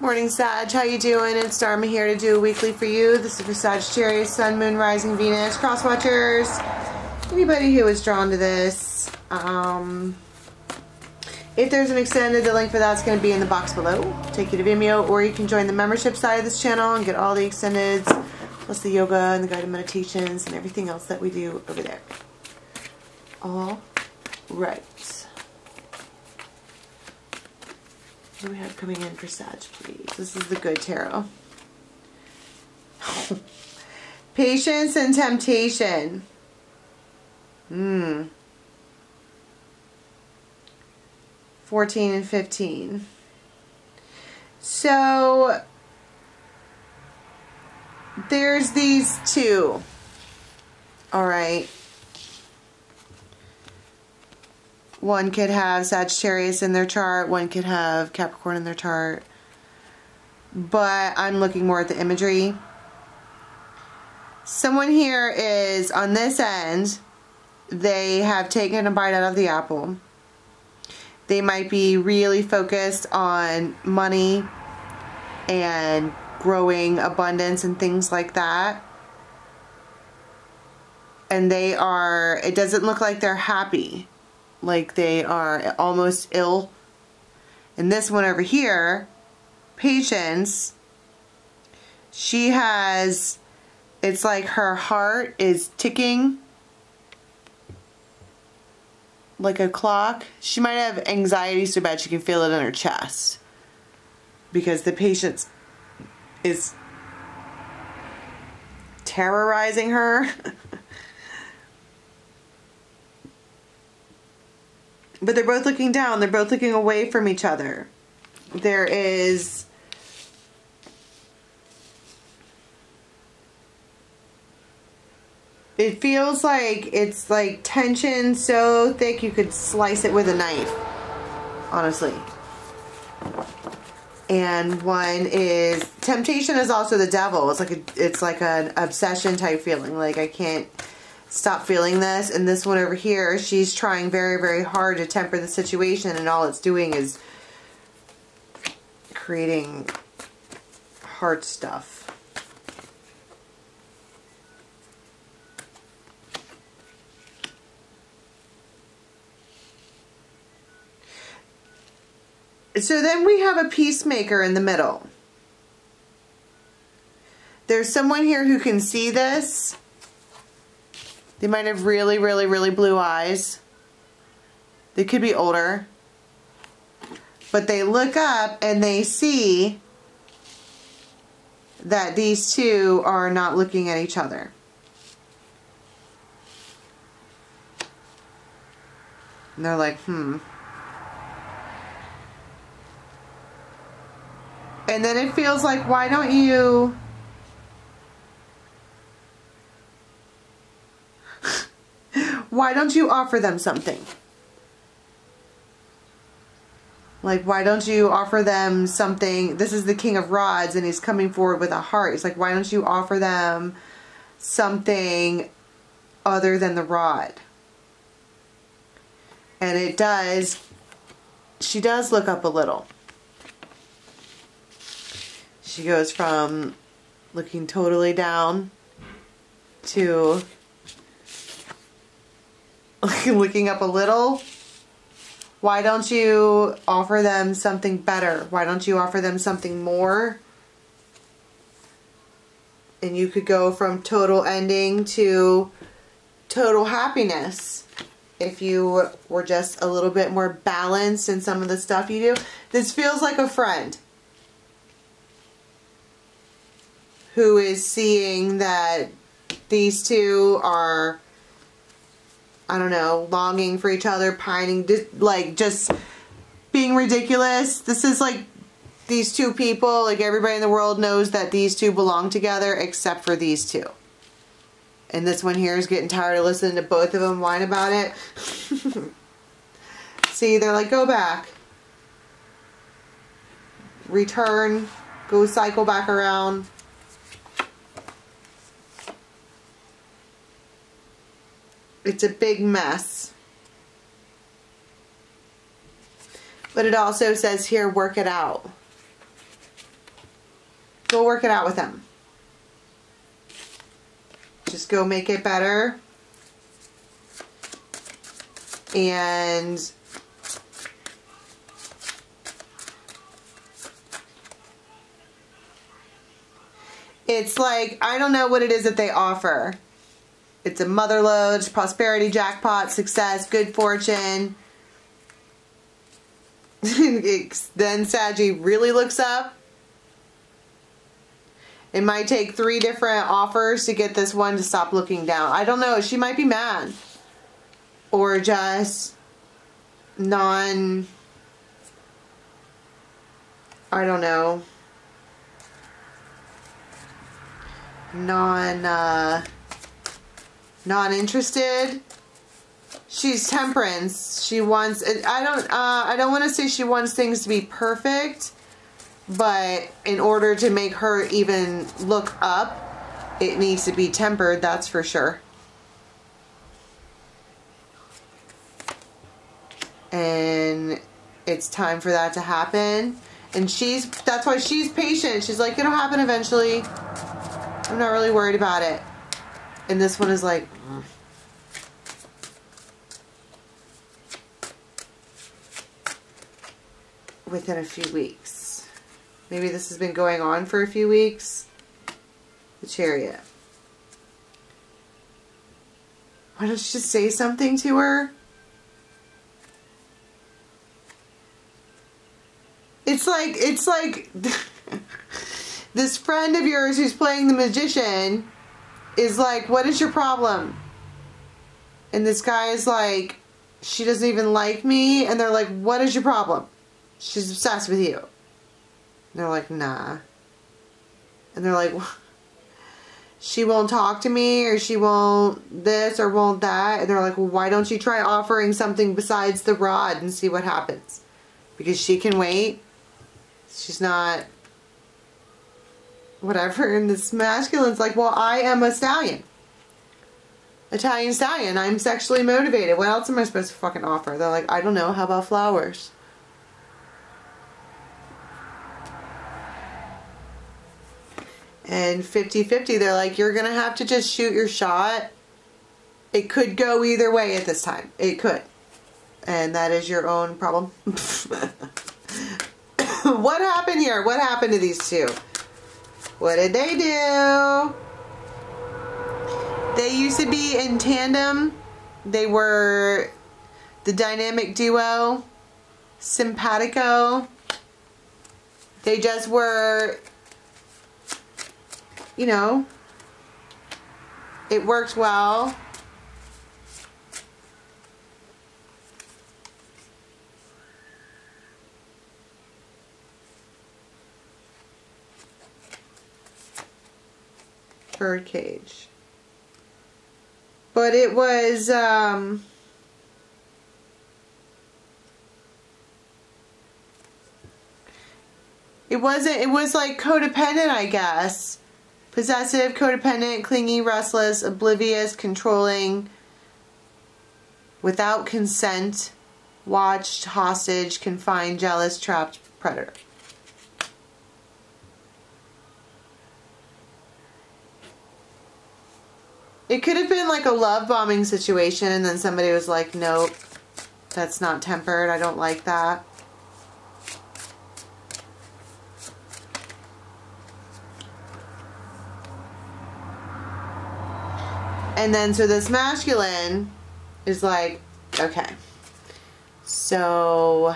Morning Sag, how you doing? It's Dharma here to do a weekly for you. This is for Sagittarius, Sun, Moon, Rising, Venus, Cross Watchers. Anybody who is drawn to this. Um, if there's an extended, the link for that's going to be in the box below. Take you to Vimeo, or you can join the membership side of this channel and get all the extendeds, plus the yoga and the guided meditations and everything else that we do over there. All right. What do we have coming in for Sag, please? This is the good tarot. Patience and temptation. Hmm. 14 and 15. So, there's these two. All right. One could have Sagittarius in their chart, one could have Capricorn in their chart. But I'm looking more at the imagery. Someone here is on this end, they have taken a bite out of the apple. They might be really focused on money and growing abundance and things like that. And they are, it doesn't look like they're happy like they are almost ill. And this one over here, Patience, she has, it's like her heart is ticking like a clock. She might have anxiety so bad she can feel it in her chest. Because the patience is terrorizing her. But they're both looking down. They're both looking away from each other. There is... It feels like it's like tension so thick you could slice it with a knife. Honestly. And one is temptation is also the devil. It's like a it's like an obsession type feeling. Like I can't stop feeling this. And this one over here, she's trying very, very hard to temper the situation and all it's doing is creating hard stuff. So then we have a peacemaker in the middle. There's someone here who can see this they might have really, really, really blue eyes. They could be older. But they look up and they see that these two are not looking at each other. And they're like, hmm. And then it feels like, why don't you why don't you offer them something? Like, why don't you offer them something? This is the King of Rods, and he's coming forward with a heart. He's like, why don't you offer them something other than the rod? And it does, she does look up a little. She goes from looking totally down to looking up a little. Why don't you offer them something better? Why don't you offer them something more? And you could go from total ending to total happiness if you were just a little bit more balanced in some of the stuff you do. This feels like a friend who is seeing that these two are I don't know, longing for each other, pining, like just being ridiculous. This is like these two people, like everybody in the world knows that these two belong together except for these two. And this one here is getting tired of listening to both of them whine about it. See, they're like, go back. Return. Go cycle back around. It's a big mess. But it also says here, work it out. go work it out with them. Just go make it better. And it's like, I don't know what it is that they offer. It's a mother lode, prosperity jackpot, success, good fortune. then Saggy really looks up. It might take three different offers to get this one to stop looking down. I don't know. She might be mad. Or just non... I don't know. Non, uh, non-interested. She's temperance. She wants, I don't, uh, I don't want to say she wants things to be perfect, but in order to make her even look up, it needs to be tempered, that's for sure. And it's time for that to happen. And she's, that's why she's patient. She's like, it'll happen eventually. I'm not really worried about it. And this one is like, mm. within a few weeks. Maybe this has been going on for a few weeks. The chariot. Why don't you just say something to her? It's like, it's like, this friend of yours who's playing the magician is like, what is your problem? And this guy is like, she doesn't even like me. And they're like, what is your problem? She's obsessed with you. And they're like, nah. And they're like, she won't talk to me or she won't this or won't that. And they're like, well, why don't you try offering something besides the rod and see what happens? Because she can wait. She's not whatever. And this masculine's like, well, I am a stallion. Italian stallion. I'm sexually motivated. What else am I supposed to fucking offer? They're like, I don't know. How about flowers? And 50-50, they're like, you're going to have to just shoot your shot. It could go either way at this time. It could. And that is your own problem. what happened here? What happened to these two? What did they do? They used to be in tandem. They were the dynamic duo, simpatico. They just were, you know, it worked well. Birdcage. But it was, um, it wasn't, it was like codependent, I guess. Possessive, codependent, clingy, restless, oblivious, controlling, without consent, watched, hostage, confined, jealous, trapped, predator. It could have been like a love bombing situation and then somebody was like, nope, that's not tempered. I don't like that. And then so this masculine is like, okay, so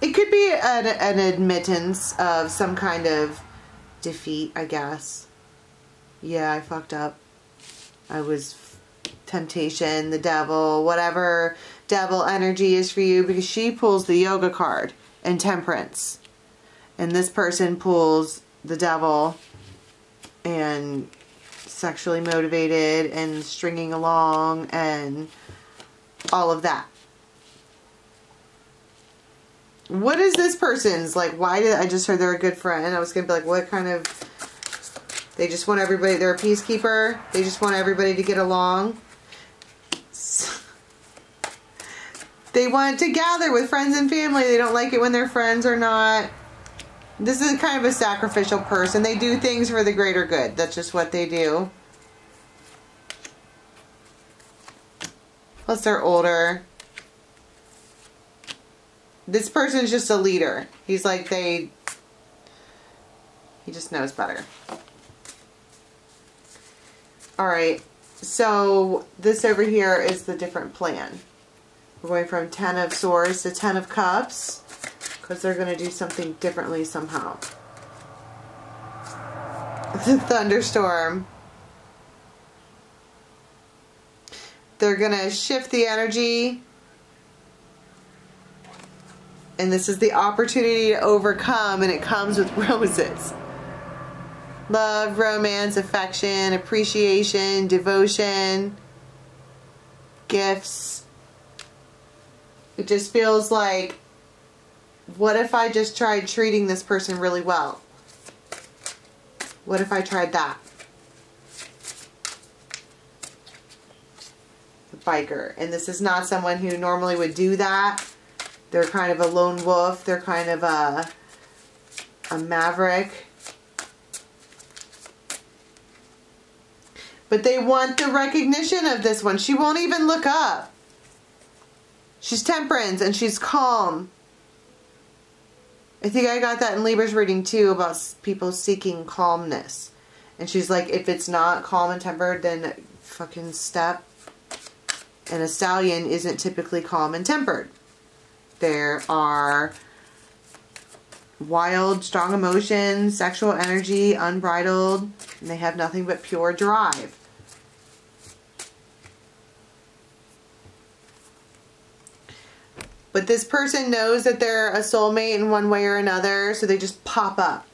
it could be an, an admittance of some kind of defeat, I guess. Yeah, I fucked up. I was temptation, the devil, whatever devil energy is for you because she pulls the yoga card and temperance. And this person pulls the devil and sexually motivated and stringing along and all of that. What is this person's? Like, why did I just heard they're a good friend? I was going to be like, what kind of... They just want everybody... They're a peacekeeper. They just want everybody to get along. They want to gather with friends and family. They don't like it when their friends are not. This is kind of a sacrificial person. They do things for the greater good. That's just what they do. Plus they're older. This person's just a leader. He's like they he just knows better. Alright, so this over here is the different plan. We're going from Ten of Swords to Ten of Cups because they're going to do something differently somehow. The thunderstorm. They're going to shift the energy. And this is the opportunity to overcome, and it comes with roses. Love, romance, affection, appreciation, devotion, gifts. It just feels like, what if I just tried treating this person really well? What if I tried that? The biker. And this is not someone who normally would do that. They're kind of a lone wolf. They're kind of a, a maverick. But they want the recognition of this one. She won't even look up. She's temperance and she's calm. I think I got that in Libra's reading too about people seeking calmness. And she's like, if it's not calm and tempered, then fucking step. And a stallion isn't typically calm and tempered. There are wild, strong emotions, sexual energy, unbridled, and they have nothing but pure drive. But this person knows that they're a soulmate in one way or another, so they just pop up.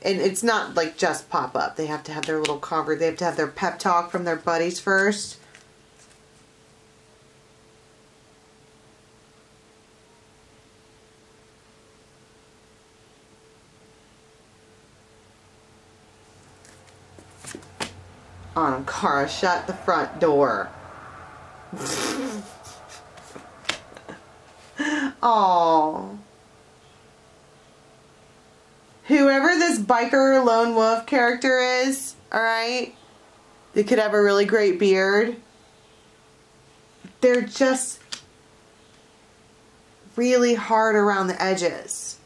And it's not like just pop up. They have to have their little convert. They have to have their pep talk from their buddies first. On Cara, shut the front door. Oh. Whoever this biker lone wolf character is, alright, they could have a really great beard. They're just really hard around the edges.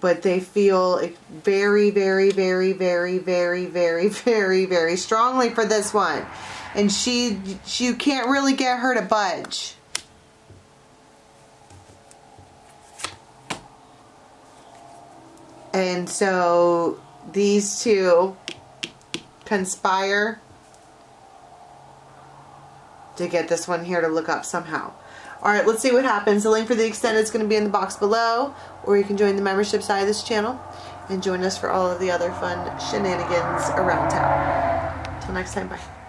But they feel very, very, very, very, very, very, very, very strongly for this one and she, she you can't really get her to budge. And so these two conspire to get this one here to look up somehow. Alright, let's see what happens. The link for the extended is going to be in the box below, or you can join the membership side of this channel and join us for all of the other fun shenanigans around town. Until next time, bye.